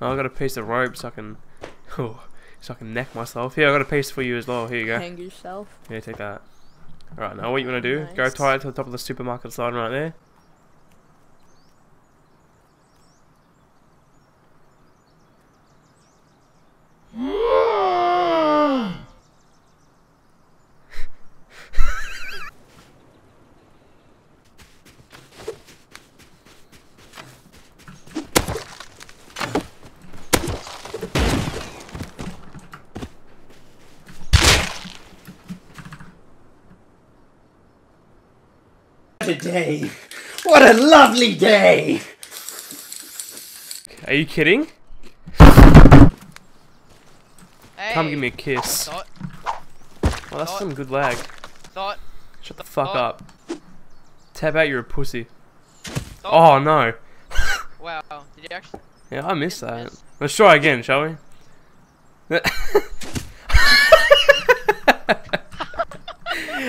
Oh, I got a piece of rope so I can, oh, so I can neck myself. Here, I got a piece for you as well. Here you go. Hang yourself. Yeah, take that. Alright, now what you want to do? Go tie it to the top of the supermarket sign right there. Today. What a lovely day! Are you kidding? Hey, Come give me a kiss. Thought, Well, that's thought- some good lag. thought, Shut the fuck thought- up. Tap out, you're a pussy. thought. Oh no. Wow, did you actually? Yeah, I missed that. miss. Let's try again, shall we?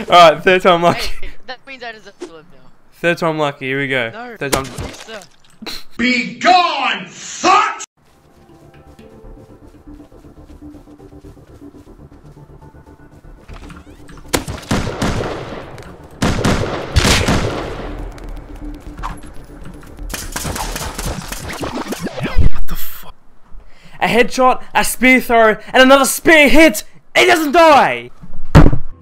Alright, third time lucky. Hey, that means I deserve to live now. Third time lucky, here we go. No. Third time. Yes, sir. Be gone, fuck! A headshot, a spear throw, and another spear hit! It doesn't die!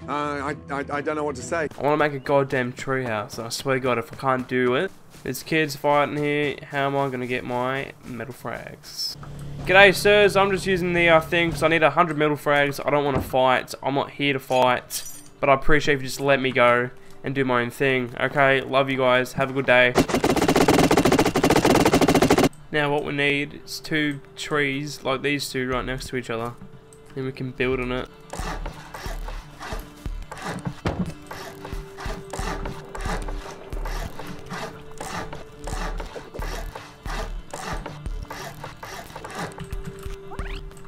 Uh, I, I, I don't know what to say. I want to make a goddamn treehouse. I swear to God, if I can't do it, there's kids fighting here. How am I gonna get my metal frags? G'day, sirs. I'm just using the uh, thing because I need a hundred metal frags. I don't want to fight. I'm not here to fight, but I appreciate if you just let me go and do my own thing. Okay, love you guys. Have a good day. Now, what we need is two trees like these two right next to each other. Then we can build on it.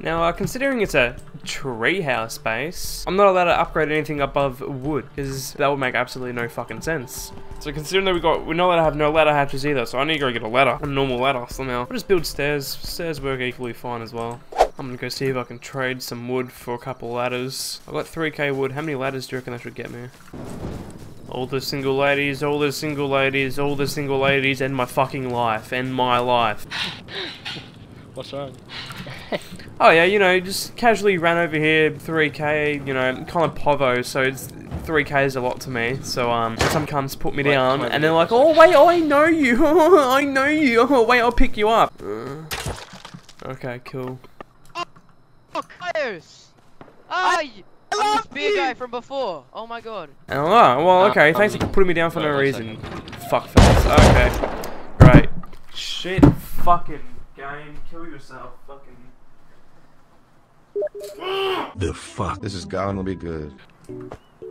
Now, uh, considering it's a treehouse base, I'm not allowed to upgrade anything above wood, because that would make absolutely no fucking sense. So considering that we got, we're not allowed to have no ladder hatches either, so I need to go get a ladder, a normal ladder somehow. I'll just build stairs, stairs work equally fine as well. I'm gonna go see if I can trade some wood for a couple ladders. I've got 3k wood, how many ladders do you reckon that should get me? All the single ladies, all the single ladies, all the single ladies, and my fucking life, and my life. What's wrong? Oh yeah, you know, just casually ran over here, 3k, you know, kind of povo, so it's 3k is a lot to me. So um, some cunts put me Wait, down, and they're like, oh wait, oh I know you, I know you, oh wait, I'll pick you up. Uh, okay, cool. Oh, Kyous! Ah, you, I'm the spear guy from before. Oh my god. Oh, well, Uh, okay, thanks um, for putting me down for wait no reason. Fuck face. Okay, great. Shit, fucking game, kill yourself, fucking. The fuck? This is going to be good.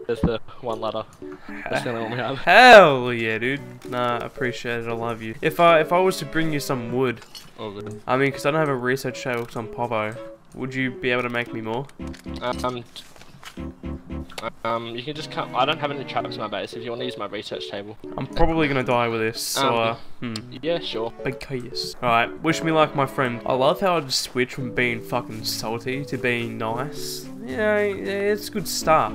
There's the one ladder. That's the only one we have. Hell yeah, dude. Nah, appreciate it. I love you. If I if I was to bring you some wood, All good. I mean, because I don't have a research table 'cause I'm Povo, would you be able to make me more? Um, um, you can just come. I don't have any traps in my base. If you want to use my research table. I'm probably gonna die with this, so uh, hmm. Yeah, sure. Okay, yes. Alright, wish me luck, my friend. I love how I just switch from being fucking salty to being nice. Yeah, it's good stuff.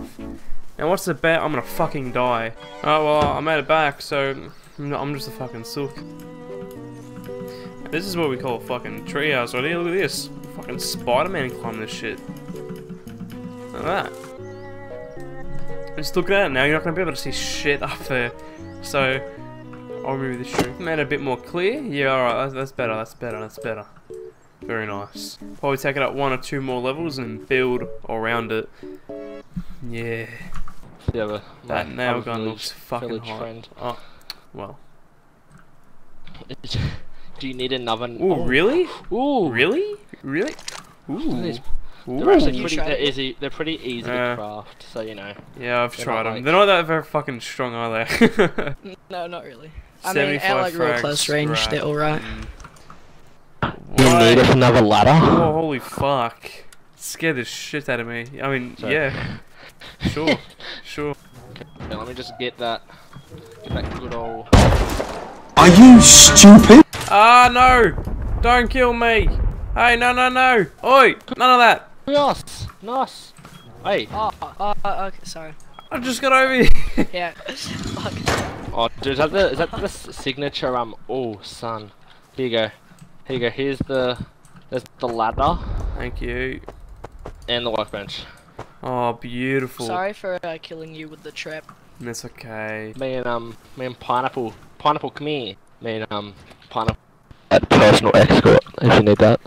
Now what's the bet? I'm gonna fucking die. Oh well, I made it back, so I'm just a fucking sook. This is what we call a fucking treehouse right here. Look at this. Fucking Spider-Man climbed this shit. Look at that. Just look at it now. You're not gonna be able to see shit up there. So I'll remove this tree. Made it a bit more clear. Yeah, alright, that's, that's better, that's better, that's better. Very nice. Probably take it up one or two more levels and build around it. Yeah, Yeah, other. that nail gun village- looks fucking hot. friend. Oh, well. Do you need another? Ooh, oh, really? Ooh, Really? Really? Ooh. These- Ooh. They're actually pretty. They're easy. They're pretty easy Uh, to craft. So you know. Yeah, I've They're tried them. like- They're not that very fucking strong, are they? No, not really. I mean, 75 at like real close range, right. they're alright. Why? another ladder. Oh, holy fuck. Scared the shit out of me. I mean, Sorry. yeah. Sure, sure. Okay, let me just get that. Get that good old. Are you stupid? Ah, no! Don't kill me! Hey, no, no, no! Oi! None of that! Nice, nice. Hey, Oh, oh, oh, okay, sorry. I just got over here. Yeah. Fuck. oh, dude, is that the is that the signature? Um, oh, son. Here you go. Here you go. Here's the there's the ladder Thank you. and the workbench. Oh, beautiful. Sorry for uh, killing you with the trap. That's okay. Me and um, me and pineapple, pineapple, come here. Me and um, pineapple. personal escort if you need that.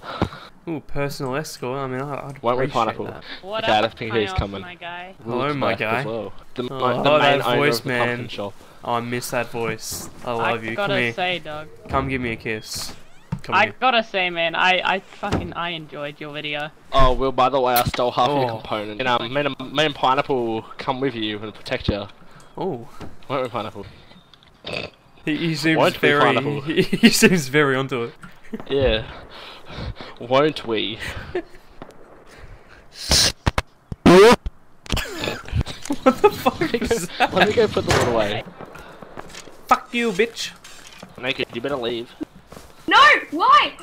Ooh, personal escort. I mean, I, I'd Won't we, appreciate pineapple? that. What Okay, I think he's Chaos, coming. my guy? Hello, Looks my guy. as well. The, Oh, my, the oh, main that owner voice, of the man. pumpkin shop. Oh, I miss that voice. I love I you. gotta Come here. say, dog. Come give me a kiss. Come I here. gotta say, man, I, I fucking, I enjoyed your video. Oh, well, by the way, I stole half of your Oh. component. And um, me and, me and pineapple will come with you and protect you. Oh, Won't we, pineapple? he, he seems Won't be very. pineapple. He, he seems very onto it. Yeah. Won't we? What the fuck is Let that? me go put the wood away. Fuck you, bitch. Naked, you better leave. No! Why?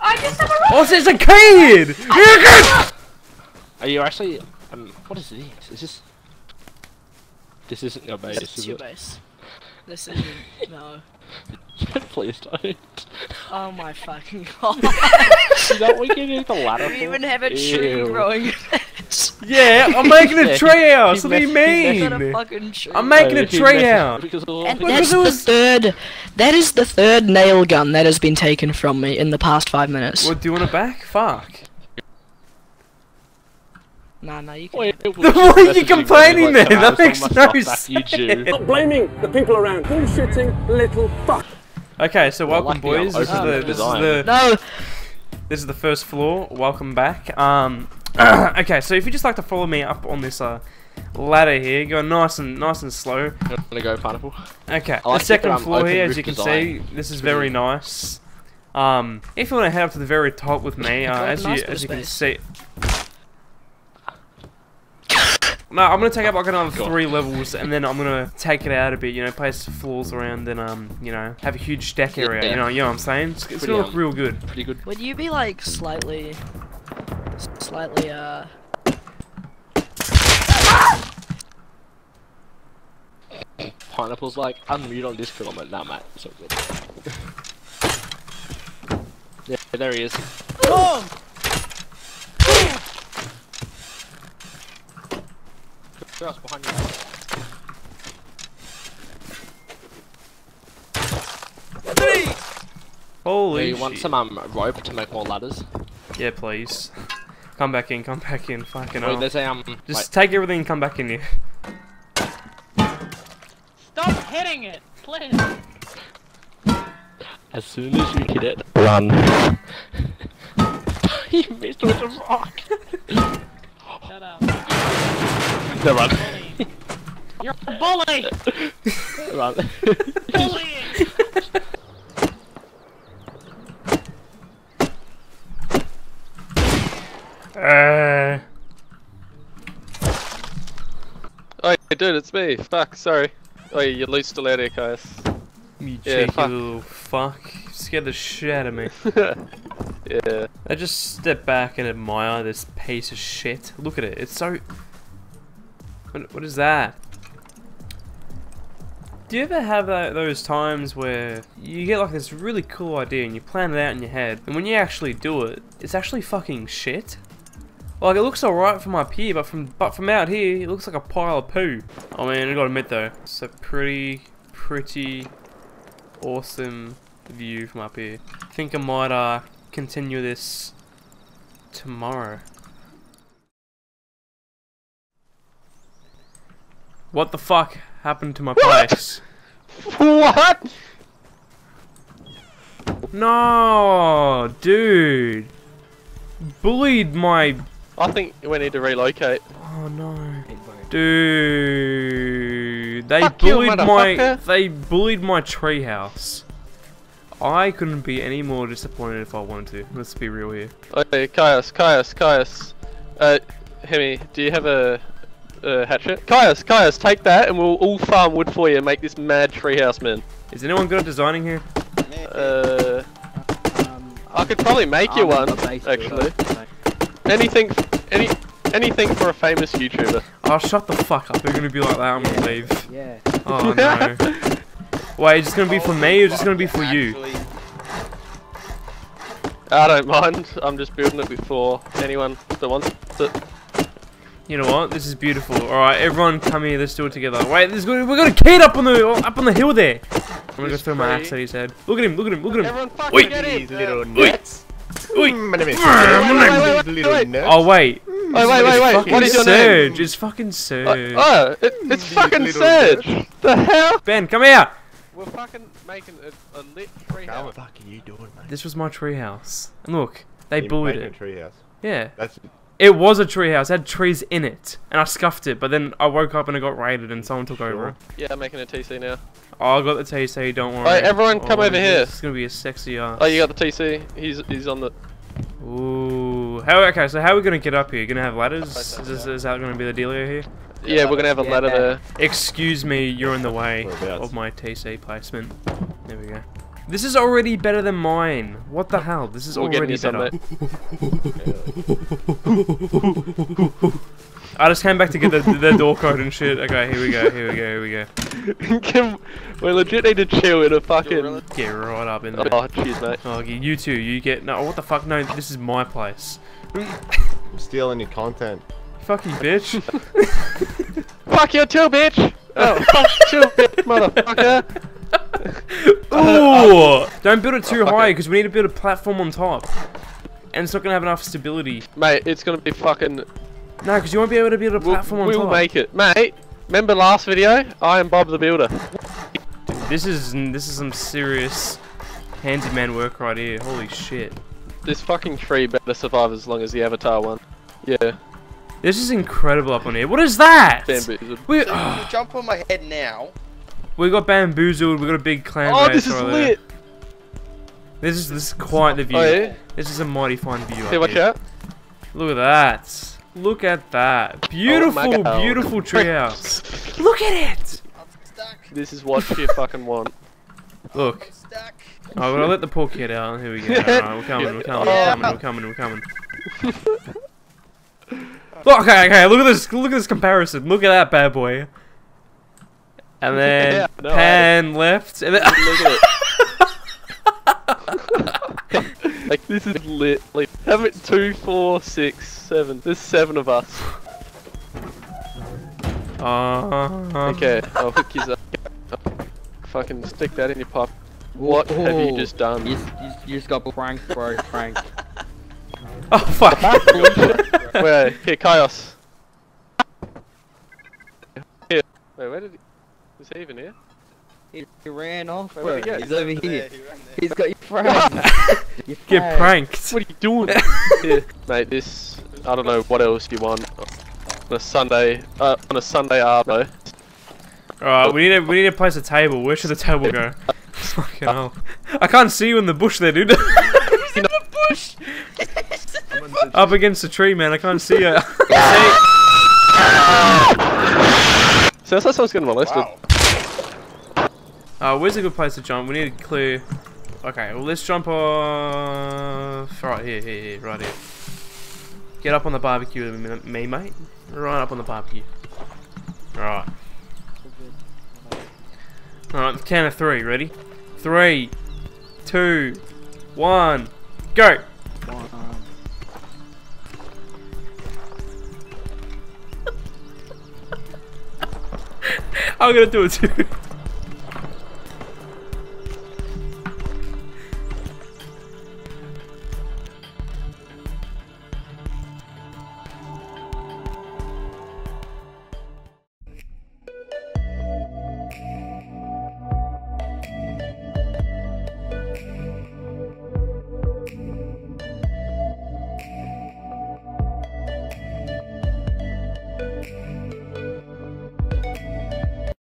I just have a Oh, there's a kid! Are you actually? Um, what is this? Is this? This isn't your base, This is is your it? base. This isn't. No. Please don't. Oh my fucking god. Is that what you need the ladder We for? even have a tree Ew. growing. Yeah, I'm making a Yeah, tree house. What do you messed- he Is that a mean? I'm making a he tree messed- house. Because And that's because it the third. That is the third nail gun that has been taken from me in the past five minutes. What, do you want it back? Fuck. Nah, nah, you can. Wait, have it. it was Why are you complaining then? That makes no sense. stuff back, You Jew. blaming the people around. Bullshitting little fuck. Okay, so Well, welcome, boys. This is the this is the No. this is the first floor. Welcome back. Um, okay, so if you just like to follow me up on this uh ladder here, go nice and nice and slow. You wanna go pineapple? Okay, I like the second but, um, floor here, as you can design. see, this is very nice. Um, if you want to head up to the very top with me, uh, as nice you as you of can see. No, I'm gonna take up like another Go on. three levels, and then I'm gonna take it out a bit. You know, place floors around, and um, you know, have a huge deck area. Yeah. You know, you know what I'm saying? It's, it's gonna look um, real good. Pretty good. Would you be like slightly, slightly uh? Pineapple's like, unmute on Discord. I'm like, nah, mate, it's all good. yeah, there he is. Girls behind you. Holy Do you want some um rope to make more ladders? Yeah, please. Come back in, come back in, fucking Wait, hell. there's a um. Just take everything and come back in here. Stop hitting it, please. as soon as you hit it, run. you missed with a rock. Shut up. no, run. Bully. You're a bully! run. Bullying! Uh, Oh, dude, it's me. Fuck, sorry. Oh, you lose still out here, Kyous. you Yeah, cheeky fuck. little fuck. You scared the shit out of me. yeah. I just step back and admire this piece of shit. Look at it. It's so. What, what is that? Do you ever have those times where you get like this really cool idea and you plan it out in your head, and when you actually do it, it's actually fucking shit? Like it looks alright from up here, but from but from out here, it looks like a pile of poo. I mean, I gotta admit though, it's a pretty, pretty awesome view from up here. I think I might uh continue this tomorrow. What the fuck happened to my place? What? No, dude. Bullied my. I think we need to relocate. Oh no, dude. They Fuck you, bullied my. They bullied my treehouse. I couldn't be any more disappointed if I wanted to. Let's be real here. Okay, Kyous, Kyous, Kyous. Uh, Hemi, do you have a, a hatchet? Kyous, Kyous, take that and we'll all farm wood for you and make this mad treehouse, man. Is anyone good at designing here? Uh, Um, I could probably make you one, actually. Anything, any, anything for a famous YouTuber. Oh, shut the fuck up. They're gonna be like that. I'm gonna leave. Yeah. Oh no. Wait, it's just gonna be for me or just gonna be for you? I don't mind. I'm just building it before anyone that wants it. You know what? This is beautiful. All right, everyone, come here. Let's do it together. Wait, this we got a kid up on the up on the hill there. I'm gonna go throw my axe at his head. Look at him! Look at him! Look at him! Everyone fucking Wait. get in! little Wait. nuts. Wait. My name is Wait, wait, wait, little wait. nuts. Oh wait! Wait, wait, wait, It's wait. fucking What is your name? Surge. It's fucking Surge. Uh, oh, it, it's fucking Little Surge. The hell? Ben, come here! We're fucking making a, a lit tree How house. the fuck are you doing, mate? This was my treehouse, and look, they You bullied making it. a treehouse. Yeah, That's it was a treehouse. It had trees in it, and I scuffed it. But then I woke up and it got raided, and someone took over. Yeah, I'm making a TC now. Oh, I got the TC. Don't worry. Alright, everyone come Oh, over here. This is gonna be a sexy ass. Oh, you got the TC? He's he's on the. Ooh. How? Okay, so how are we gonna get up here? You Gonna have ladders? Is, this, is that gonna be the dealio here? Yeah, we're gonna have a ladder there. Excuse me, you're in the way of my TC placement. There we go. This is already better than mine. What the hell? This is We're getting already you better. I just came back to get the, the door code and shit. Okay, here we go, here we go, here we go. Can- we legit need to chill in a fucking. Get right up in there. Oh, cheers, mate. Oh, you you two, you get no. What the fuck? No, this is my place. I'm stealing your content. Fuck you, bitch. Fuck you too, bitch! Oh, fuck you, bitch, motherfucker! Ooh! Don't build it too Oh, high because we need to build a platform on top, and it's not gonna have enough stability. Mate, it's gonna be fucking. No, because you won't be able to build a We'll, platform on we'll top. make it, mate. Remember last video? I am Bob the Builder. Dude, this is this is some serious handyman work right here. Holy shit! This fucking tree better survive as long as the Avatar one. Yeah, This is incredible up on here. What is that? bamboozled. So you jump on my head now. We got bamboozled. We got a big clan Oh, this is right there. lit! This is this is quite the view. Oh, yeah? This is a mighty fine view. Hey, watch here. out. Look at that. Look at that. Oh, beautiful, God. beautiful treehouse. Look at it. This is what you fucking want. Look. I'm. Oh, gonna let the poor kid out. Here we go. Alright, we're coming, we're coming, we're coming, we're coming, we're coming. Okay, okay, look at this, look at this comparison. Look at that bad boy. And then Yeah, no, pan left, and then Look at it. like, this is lit. Like, have it two, four, six, seven. There's seven of us. uh, Okay, I'll hook you up. Fucking stick that in your pipe. What have you just done? You, you, you just got pranked, bro. Pranked. Oh fuck! Wait, Here, chaos. Here. Wait, where did he... Was he even here? He, he ran off, Wait, where'd he? He's over Yeah, here. He he's got your friend. Your Get pranked. What are you doing? Here, mate, this... I don't know what else you want. On a Sunday... Uh, on a Sunday afternoon. Alright, we need to we need to place a table. Where should the table go? Fucking hell! I can't see you in the bush there, dude. Up against the tree, man. I can't see you. see? So that's someone's getting molested. Wow. Uh, where's a good place to jump? We need a clear. Okay, well let's jump off. Right here, here, here, right here. Get up on the barbecue with me, mate. Right up on the barbecue. Right. Alright, count of three. Ready? Three, two, one, go. I'm gonna do it too.